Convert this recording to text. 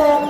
Bye.